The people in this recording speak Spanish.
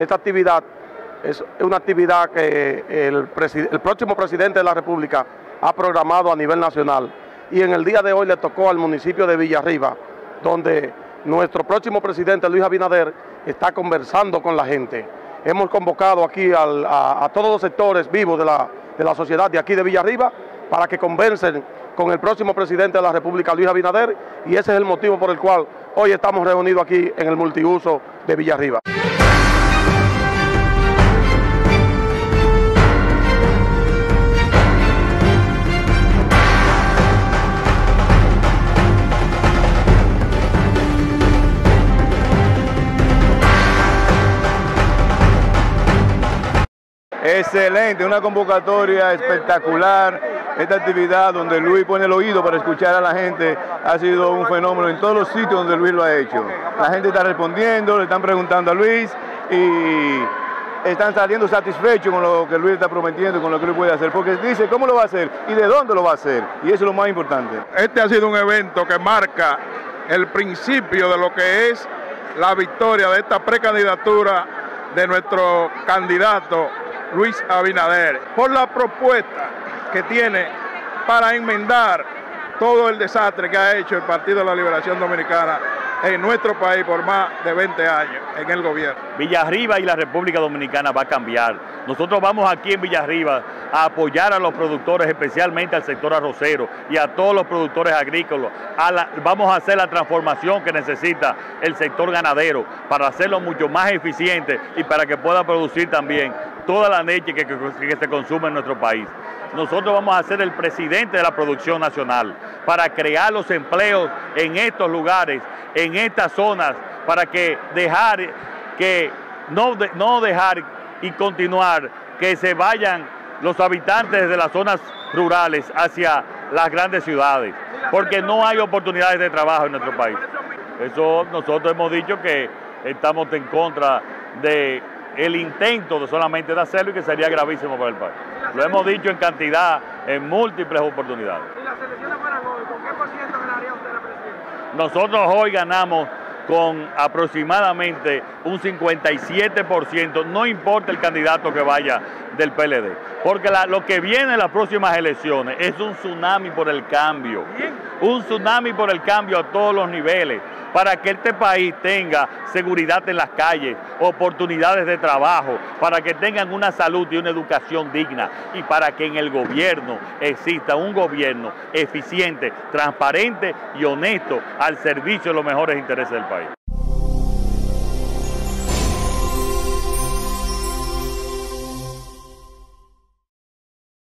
Esta actividad es una actividad que el, próximo presidente de la República ha programado a nivel nacional y en el día de hoy le tocó al municipio de Villarriba, donde nuestro próximo presidente Luis Abinader está conversando con la gente. Hemos convocado aquí a, todos los sectores vivos de la, de la sociedad de aquí de Villarriba para que conversen con el próximo presidente de la República, Luis Abinader, y ese es el motivo por el cual hoy estamos reunidos aquí en el multiuso de Villarriba. Excelente, una convocatoria espectacular. Esta actividad donde Luis pone el oído para escuchar a la gente ha sido un fenómeno en todos los sitios donde Luis lo ha hecho. La gente está respondiendo, le están preguntando a Luis y están saliendo satisfechos con lo que Luis está prometiendo, con lo que Luis puede hacer, porque dice cómo lo va a hacer y de dónde lo va a hacer, y eso es lo más importante. Este ha sido un evento que marca el principio de lo que es la victoria de esta precandidatura de nuestro candidato Luis Abinader, por la propuesta que tiene para enmendar todo el desastre que ha hecho el Partido de la Liberación Dominicana en nuestro país por más de 20 años en el gobierno. Villarriba y la República Dominicana va a cambiar. Nosotros vamos aquí en Villarriba a apoyar a los productores, especialmente al sector arrocero y a todos los productores agrícolas. vamos a hacer la transformación que necesita el sector ganadero para hacerlo mucho más eficiente y para que pueda producir también toda la leche que, se consume en nuestro país. Nosotros vamos a ser el presidente de la producción nacional para crear los empleos en estos lugares, en estas zonas, para que dejar que no, no dejar y continuar que se vayan los habitantes de las zonas rurales hacia las grandes ciudades, porque no hay oportunidades de trabajo en nuestro país. Eso nosotros hemos dicho que estamos en contra de el intento de solamente de hacerlo y que sería gravísimo para el país. Lo hemos dicho en cantidad, en múltiples oportunidades. ¿Y las elecciones fueran hoy, con qué por ciento ganaría usted la presidencia? Nosotros hoy ganamos con aproximadamente un 57%, no importa el candidato que vaya del PLD, porque lo que viene en las próximas elecciones es un tsunami por el cambio, un tsunami por el cambio a todos los niveles para que este país tenga seguridad en las calles, oportunidades de trabajo, para que tengan una salud y una educación digna y para que en el gobierno exista un gobierno eficiente, transparente y honesto al servicio de los mejores intereses del país.